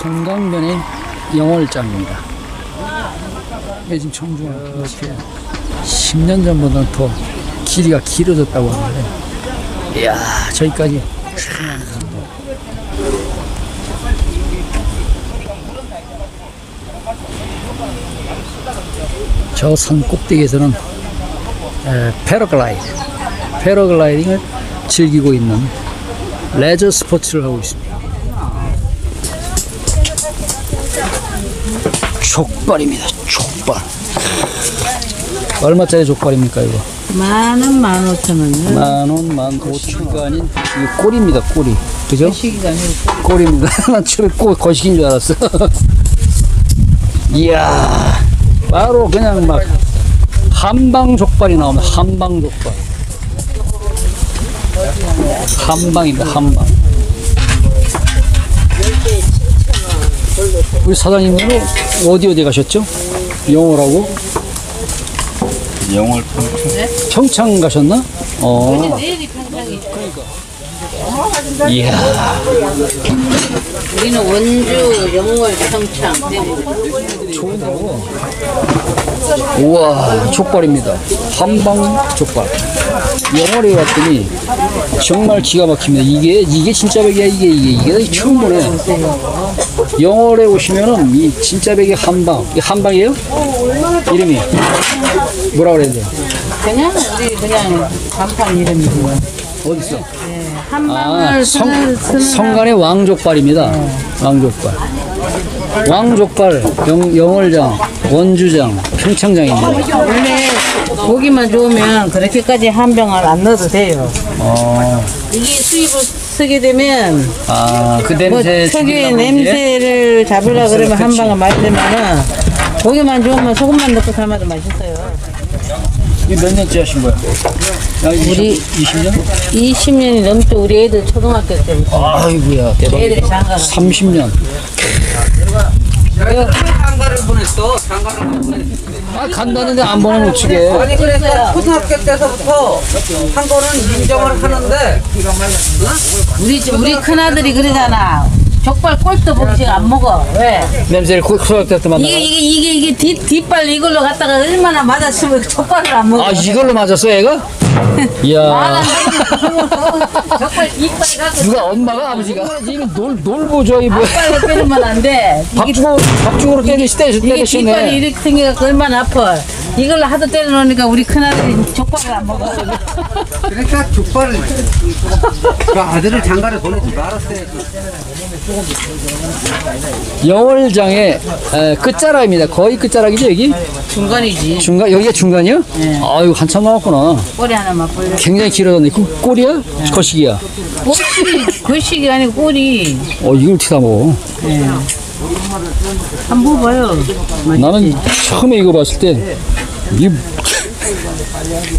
동강변의 영월장입니다. 이게 지금 청중을 이렇게 10년 전보다는 더 길이가 길어졌다고 하는데, 이야, 저기까지. 저 산 꼭대기에서는 에, 패러글라이드, 패러글라이딩을 즐기고 있는 레저 스포츠를 하고 있습니다. 족발입니다. 족발. 얼마짜리 족발입니까 이거? 만원 만 오천 원이요. 만 원, 만 오천가 아닌 이거 꼬리입니다. 꼬리. 그죠? 시기가 아니고 꼬리입니다. 난 처음에 꼬 거식인 줄 알았어. 이야, 바로 그냥 막 한방 족발이 나옵니다. 한방 족발. 한방입니다. 한방. 우리 사장님은 어디 어디 가셨죠? 영어라고? 영월 평창 가셨나? 어. 내일이 평창이. 이야. 우리는 원주, 영월, 평창. 좋은데요. 우와, 족발입니다. 한방 족발. 영월에 왔더니 정말 기가 막힙니다. 이게 이게 진짜 백이야. 이게 이게 이게 처음 보네. 영월에 오시면은 이 진짜 백이 한방. 이 한방이에요? 이름이 뭐라 그래야 돼? 그냥 우리 그냥 간판 이름이고요. 어디 있어? 한방을 아, 성, 성간의 왕족발입니다. 왕족발. 왕족발, 영, 영월장, 원주장, 평창장입니다. 원래 고기만 좋으면 그렇게까지 한 병을 안 넣어도 돼요. 어, 이게 수입을 쓰게 되면 아, 그 뭐 냄새. 특유의 죽이려고 이제? 냄새를 잡으려 그러면 한 많이 되면은 고기만 좋으면 소금만 넣고 삶아도 맛있어요. 이거 몇 년째 하신 거야? 야, 우리- 20년? 20년이 넘죠. 우리 애들 초등학교 때부터. 아이고야, 대박. 애들이 장가 30년. 장가를 보냈어. 장가를 보냈어. 아, 간다는데 안 어떡해. 아니 그래서 초등학교 때서부터 한 거는 인정을 하는데 우리 집- 우리 큰 아들이 그러잖아. 족발 꼴도 복식 안 먹어. 왜? 냄새를 코코닥 때 만나. 이게 이게 이게 이게 뒷 뒷발 이걸로 갖다가 얼마나 맞았으면 족발을 안 먹어. 아, 이걸로 맞았어, 애가? 이야. 족발 갖고 누가 엄마가 아버지가? 이거 놀, 놀보죠, 이 뭐야. 족발로 때리면 안 돼. 이게 밥주고, 밥 주고로 때리시, 때리시, 이게 뒷발이 때리시네. 이렇게 생겨갖고 얼마나 아파. 이걸로 하도 때려놓으니까 우리 큰아들이 족발을 안 먹어. 그러니까 족발을 그 아들을 장가를 보내지 말았어야지. 영월장의 에, 끝자락입니다. 거의 끝자락이죠, 여기? 중간이지. 중간, 여기가 중간이요? 네. 아유, 한참 남았구나. 꼬리 하나만 벌려. 굉장히 길어졌네. 그 꼬리야? 거시기야? 꼬시, 거식이 아니고 꼬리. 어, 이걸 어떻게 다 먹어? 한 번 봐요. 나는 처음에 이거 봤을 때, 이,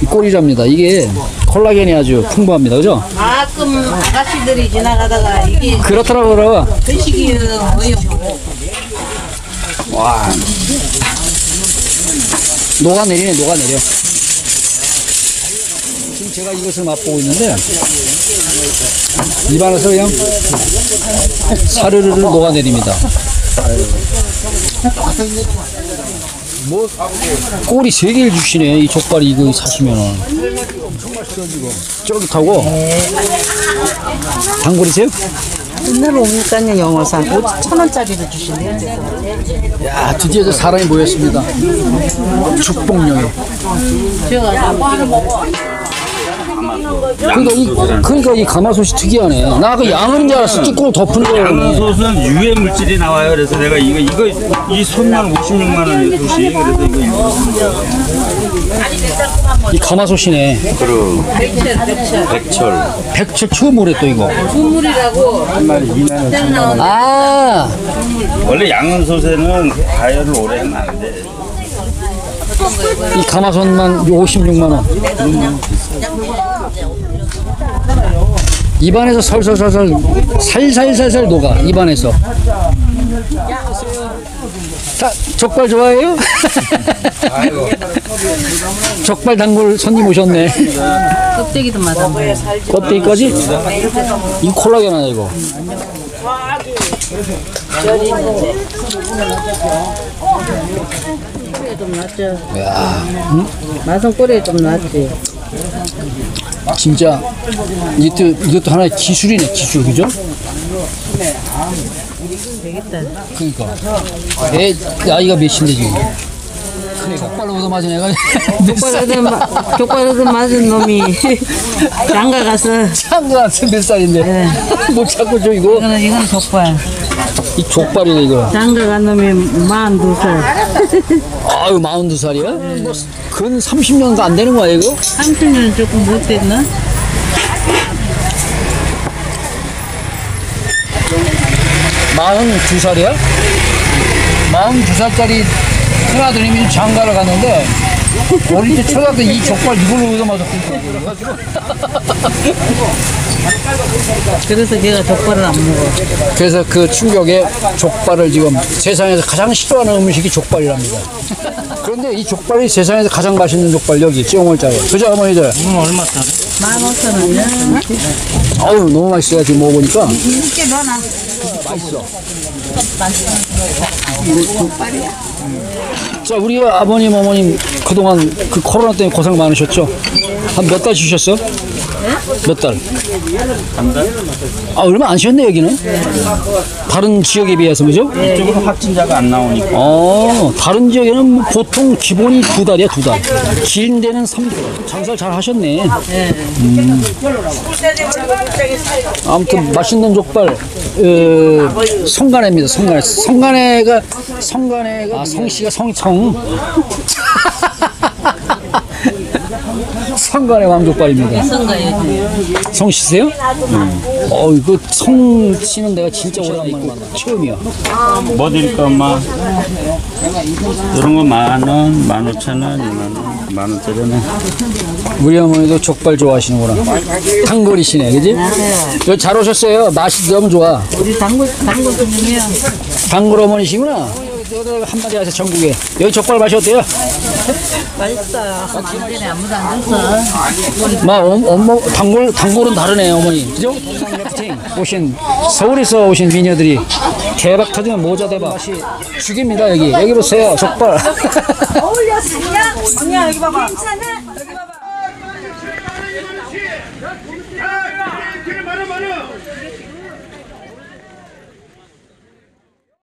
이 꼬리랍니다. 이게 콜라겐이 아주 풍부합니다. 그죠? 가끔 아가씨들이 지나가다가 이게 그렇더라고, 그러 거식이 뭐요? 와. 녹아내리네, 녹아내려. 지금 제가 이것을 맛보고 있는데, 입안에서 그냥 사르르르 녹아내립니다. 뭐, 꼬리 세 개를 주시네, 이 족발이 이거 사시면은. 쫄깃하고. 단골이세요? 옛날 오니까요 영어산 5천 원짜리를 주시네요. 야, 드디어 저 사람이 모였습니다. 축복령에. 제가 뭐 하나 먹어. 그러니까 이, 그러니까 이 가마솥이 특이하네. 나 그 양은 줄 알았어. 뚜껑을 덮은 거. 양소스는 유해 물질이 나와요. 그래서 내가 이거 이거 이 손만 56만 원이에요. 솥이. 그래서 이거 이거 이 가마솥이네. 백철. 백철 처음 오래 또 이거. 국물이라고 때는 나오는 아, 원래 양소스에는 가열을 오래 하면 안 돼. 이 가마솥만 56만 원. 입안에서 설설설설 살살살살 녹아 입안에서. 자, 족발 좋아해요? 족발 단골 손님 오셨네. 껍데기도 맛없네. 껍데기까지? 이거 콜라겐 아니야 이거? 꼬리에 좀 낫죠. 야, 맛은 꼬리에 좀 낫지. 진짜 이것도 이것도 하나의 기술이네 기술 그죠? 되겠다. 그러니까 애 나이가 몇인데 지금? 얻어 맞은 애가 몇 족발 살이야? 얻은, 족발 얻은 맞은 놈이 장가 가서 참도 않은 몇 살인데 못 찾고 줘 이거 이거는 이건 족발. 이 족발이네 이거 장가 간 놈이 만두 살. 아유 42살이야? 뭐근 30년도 안 되는 거야 이거? 30년 조금 못 됐나? 마흔 두 살이야? 마흔 두 살짜리 큰아드님이 장가를 갔는데 어릴 때 초등학교 이 족발 이걸로 얻어 맞았거든 그래서 걔가 족발을 안 먹어. 그래서 그 충격에 족발을 지금 세상에서 가장 싫어하는 음식이 족발이랍니다 그런데 이 족발이 세상에서 가장 맛있는 족발 여기 찌용월자에 그죠 어머니들? 만 오천 원이야. 아우 너무 맛있어요 지금 먹어보니까 이렇게 넣어놔. 자 우리 아버님 어머님 그동안 그 코로나 때문에 고생 많으셨죠? 한 몇달 쉬셨어? 몇 달? 한 달? 아 얼마 안 쉬었네 여기는 다른 지역에 비해서 그죠? 이쪽으로 확진자가 안 나오니까. 어 다른 지역에는 뭐 보통 기본이 두 달이야 두 달 긴 데는 3개월 장사를 잘 하셨네 음. 아무튼 맛있는 족발 어, 성간해입니다 성간해 성간해가 성간해가 아 성씨가 성청 성간해 왕족발입니다 선가요. 성 씨세요? 어 이거 성 씨는 내가 진짜 오랜만에 만나 처음이야 뭐 드릴까 엄마? 이런 거 만 원, 만 오천 원, 이만 원, 만 원짜리네. 우리 어머니도 족발 좋아하시는구나. 단거리시네, 그지? 여기 잘 오셨어요. 맛이 너무 좋아. 우리 단골 단골 손님이야. 단골 어머니시구나. 여기 한마디 하세요, 전국에. 여기 족발 맛이 어때요? 맛있어요. 완전히 아무도 안 줬어. 마, 엄, 엄마, 단골, 단골은 다르네, 어머니. 그죠? 래프팅 오신, 서울에서 오신 미녀들이 대박 터지면 모자 대박. 맛이 죽입니다, 여기. 여기 보세요, 족발. 어울려 살려. 언니야 여기 봐봐. 괜찮아?